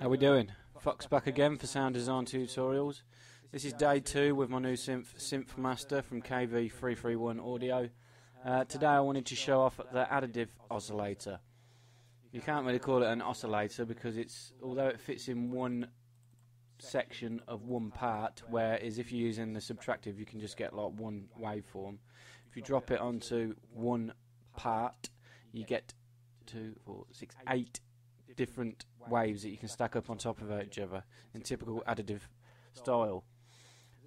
How we doing? Fox back again for sound design tutorials. This is day two with my new synth, SynthMaster from KV331 Audio. Uh, today I wanted to show off the additive oscillator. You can't really call it an oscillator because it's although it fits in one section of one part, whereas if you're using the subtractive you can just get like one waveform. If you drop it onto one part, you get two, four, six, eight different waves that you can stack up on top of each other in typical additive style.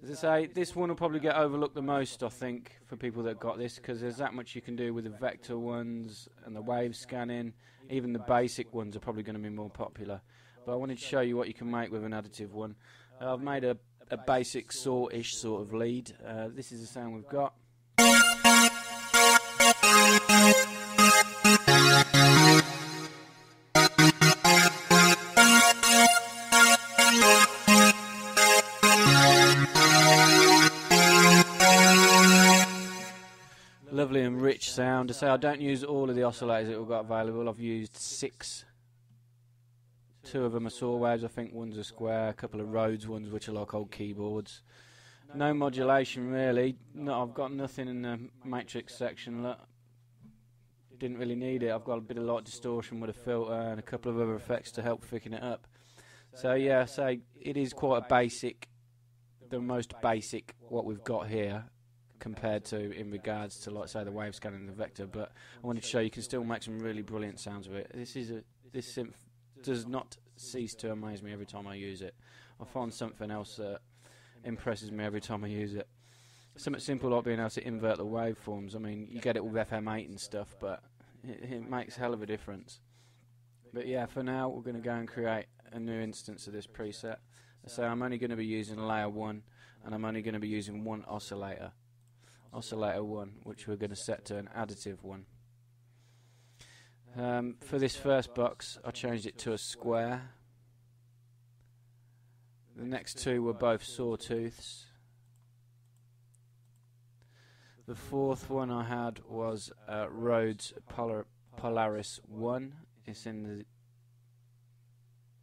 As I say, this one will probably get overlooked the most, I think, for people that got this, because there's that much you can do with the vector ones and the wave scanning. Even the basic ones are probably going to be more popular. But I wanted to show you what you can make with an additive one. I've made a, a basic saw-ish sort of lead. Uh, this is the sound we've got. Sound. To say I don't use all of the oscillators that we've got available. I've used six. Two of them are saw waves. I think one's a square. A couple of Rhodes ones, which are like old keyboards. No modulation really. No, I've got nothing in the matrix section. Look, didn't really need it. I've got a bit of light distortion with a filter and a couple of other effects to help thicken it up. So yeah, so it is quite a basic, the most basic what we've got here compared to in regards to like say the wave scanning and the vector. But I wanted to show you can still make some really brilliant sounds with it. This is a this synth does not cease to amaze me every time I use it. I find something else that impresses me every time I use it. Something simple like being able to invert the waveforms. I mean, you get it with FM8 and stuff, but it, it makes hell of a difference. But yeah, for now we're going to go and create a new instance of this preset. So I'm only going to be using layer 1 and I'm only going to be using one oscillator. Oscillator 1, which we're going to set to an additive one. Um, for this first box, I changed it to a square. The next two were both sawtooths. The fourth one I had was uh, Rhodes Polar Polaris 1. It's in the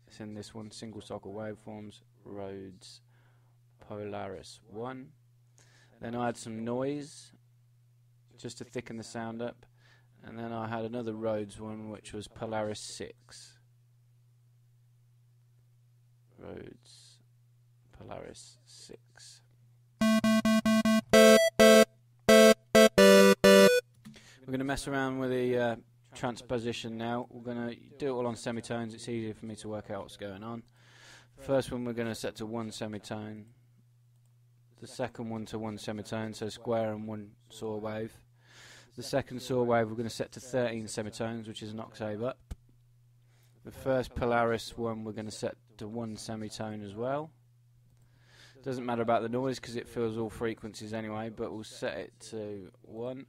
it's in this one single cycle waveforms Rhodes Polaris 1. Then I had some noise just to thicken the sound up. And then I had another Rhodes one which was Polaris 6. Rhodes Polaris 6. We're going to mess around with the uh, transposition now. We're going to do it all on semitones. It's easier for me to work out what's going on. First one we're going to set to one semitone. The second one to one semitone, so square and one saw wave. The second saw wave we're going to set to 13 semitones, which is an octave up. The first Polaris one we're going to set to one semitone as well. Doesn't matter about the noise because it fills all frequencies anyway, but we'll set it to 1.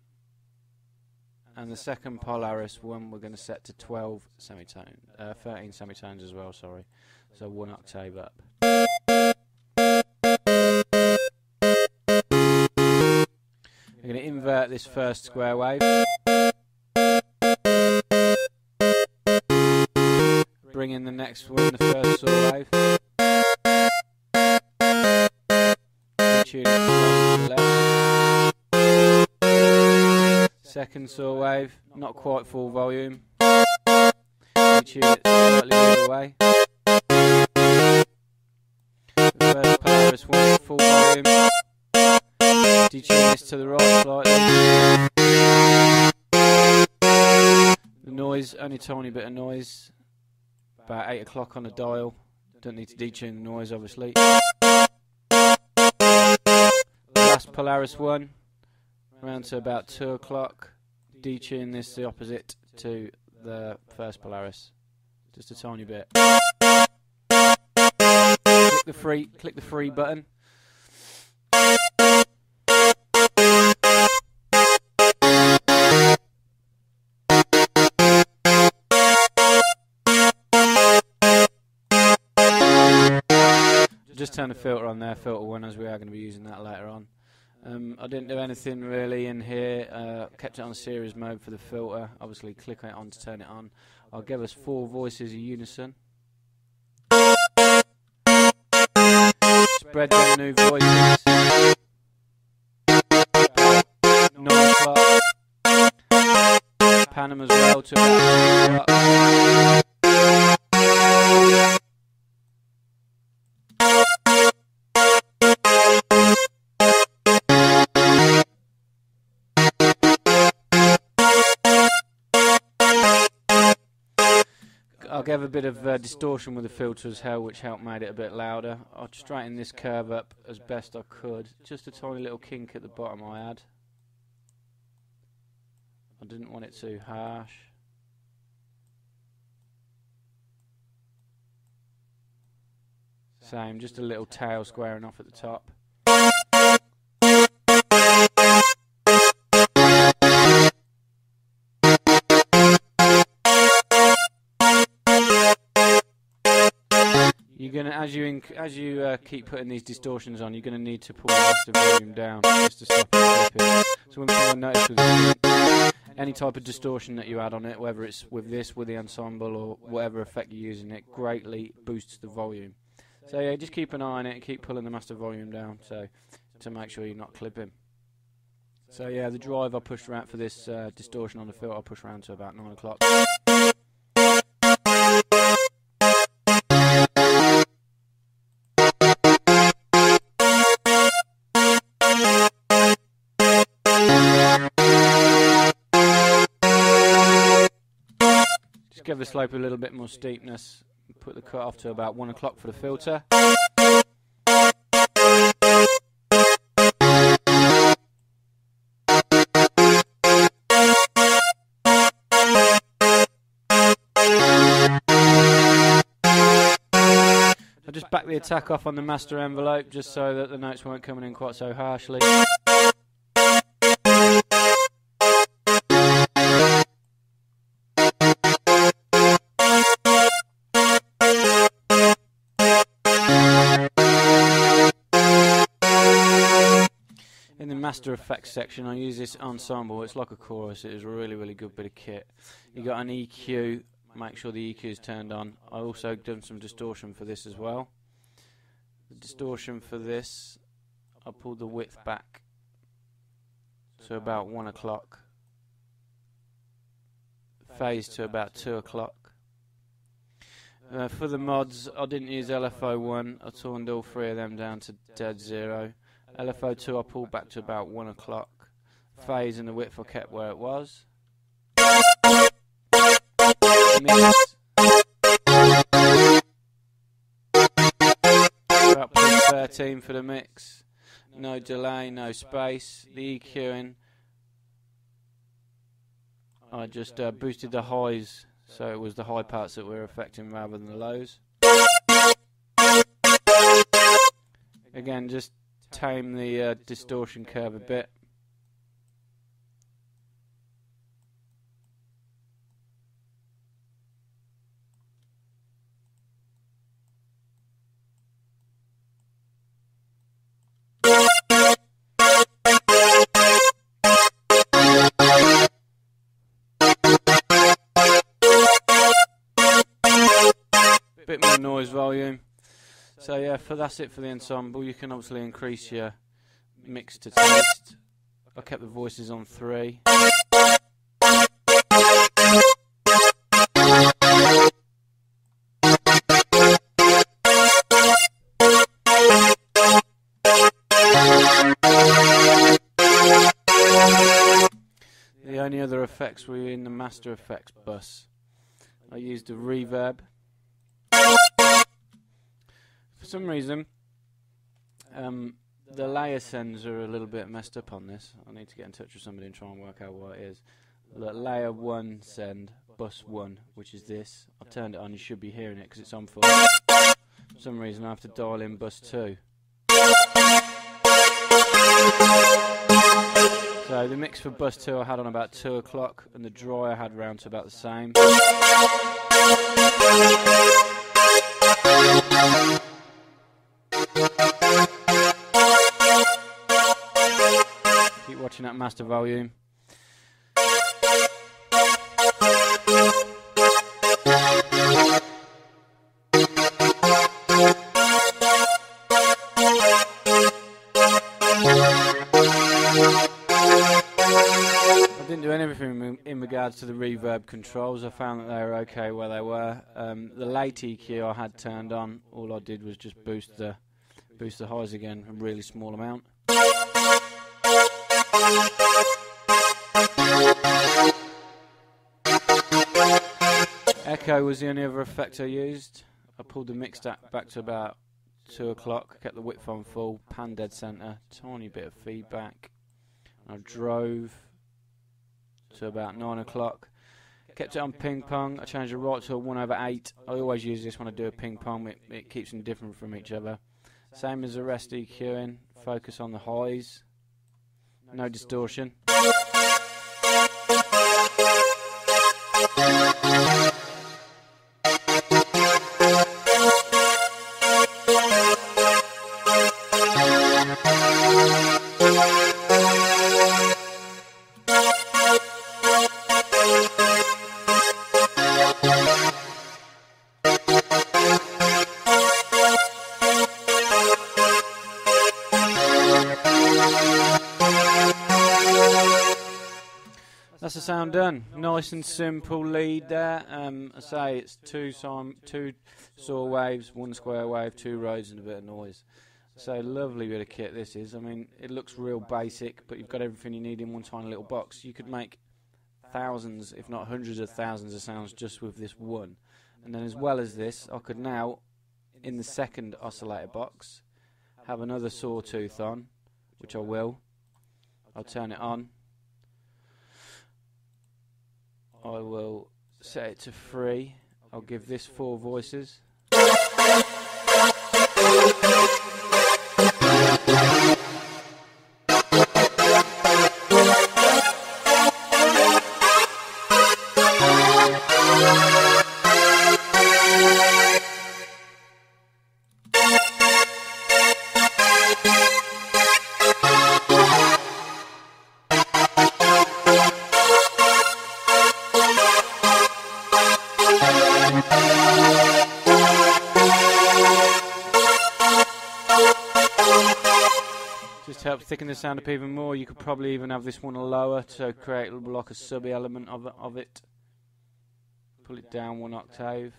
And the second Polaris one we're going to set to 12 semitone, uh, 13 semitones as well, sorry. So one octave up. This first square wave. Bring in the next one, the first saw wave. Tune. Second saw wave, not quite full volume. Tune it slightly the other way. The first Polaris one, full volume. Detune this to the right slightly. The noise, only tiny bit of noise. About 8 o'clock on the dial. Don't need to detune the noise, obviously. Last Polaris one, around to about 2 o'clock. Detune this the opposite to the first Polaris. Just a tiny bit. Click the free, click the free button. turn the filter on there, filter winners. We are going to be using that later on. Um, I didn't do anything really in here. Uh, kept it on series mode for the filter. Obviously, click it on to turn it on. I'll give us four voices in unison. Spread the new voices. Panama as well to I'll a bit of uh, distortion with the filter as hell, which helped made it a bit louder. I'll straighten this curve up as best I could. Just a tiny little kink at the bottom I had. I didn't want it too harsh. Same, just a little tail squaring off at the top. As you as you uh, keep putting these distortions on, you're gonna need to pull the master volume down just to stop it. So when someone notice with any type of distortion that you add on it, whether it's with this, with the ensemble, or whatever effect you're using, it greatly boosts the volume. So yeah, just keep an eye on it and keep pulling the master volume down, so to make sure you're not clipping. So yeah, the drive I pushed around for this uh, distortion on the filter, I pushed around to about nine o'clock. Give the slope a little bit more steepness. Put the cut off to about one o'clock for the filter. I just back the attack off on the master envelope just so that the notes weren't coming in quite so harshly. Master Effects section, I use this ensemble. It's like a chorus. It is a really, really good bit of kit. You got an EQ. Make sure the EQ is turned on. I also done some distortion for this as well. The distortion for this, I pulled the width back to about one o'clock. Phase to about two o'clock. Uh, for the mods, I didn't use LFO1. I turned all three of them down to dead zero. LFO2 I pulled back to about 1 o'clock. Phase and the width I kept where it was. About plus 13 for the mix. No delay, no space. The EQing. I just uh, boosted the highs so it was the high parts that were affecting rather than the lows. Again, just tame the uh, distortion curve a bit. Bit So yeah, for that's it for the ensemble. You can obviously increase your mix to taste. I kept the voices on three. The only other effects were in the Master Effects bus. I used a reverb. For some reason, um, the layer sends are a little bit messed up on this. I need to get in touch with somebody and try and work out what it is. Look, layer 1 send, bus 1, which is this. I've turned it on, you should be hearing it because it's on full. For some reason, I have to dial in bus 2. So the mix for bus 2 I had on about 2 o'clock, and the dry I had round to about the same. master volume. to the reverb controls, I found that they were okay where they were. Um, the late EQ I had turned on. All I did was just boost the boost the highs again, a really small amount. Echo was the only other effect I used. I pulled the mix back to about 2 o'clock, kept the width on full, pan dead centre, tiny bit of feedback. I drove to about 9 o'clock. Kept it on ping pong. I changed the right to a 1 over 8. I always use this when I do a ping pong, it, it keeps them different from each other. Same as the rest EQing, focus on the highs, no distortion. That's the sound done. Nice and simple lead there. Um, I say it's two sim- two saw waves, one square wave, two Rhodes, and a bit of noise. So lovely bit of kit this is. I mean, it looks real basic, but you've got everything you need in one tiny little box. You could make thousands, if not hundreds of thousands of sounds just with this one. And then as well as this, I could now, in the second oscillator box, have another sawtooth on, which I will. I'll turn it on I will set it to free. I'll give this four voices. To help thicken the sound up even more, you could probably even have this one lower to create like a sub element of of it. Pull it down one octave.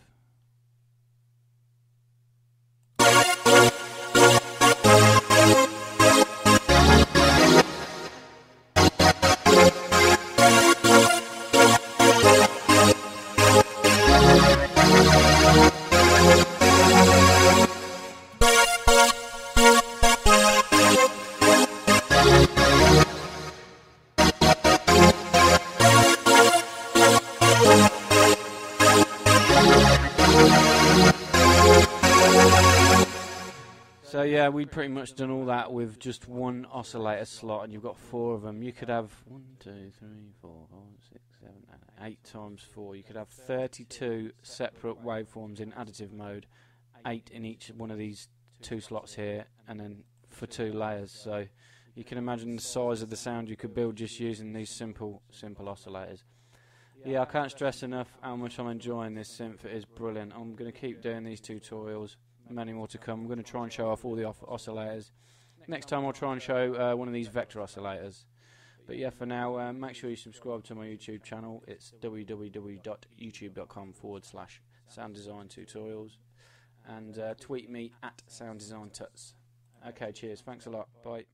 We'd pretty much done all that with just one oscillator slot, and you've got four of them. You could have one, two, three, four, five, six, seven, eight times four. You could have 32 separate waveforms in additive mode, eight in each one of these two slots here, and then for two layers. So you can imagine the size of the sound you could build just using these simple, simple oscillators. Yeah, I can't stress enough how much I'm enjoying this synth. It is brilliant. I'm going to keep doing these tutorials many more to come. I'm going to try and show off all the oscillators. Next time I'll try and show uh, one of these vector oscillators. But yeah, for now, uh, make sure you subscribe to my YouTube channel. It's www.youtube.com forward slash sound design tutorials. And uh, tweet me at sound design tuts. Okay, cheers. Thanks a lot. Bye.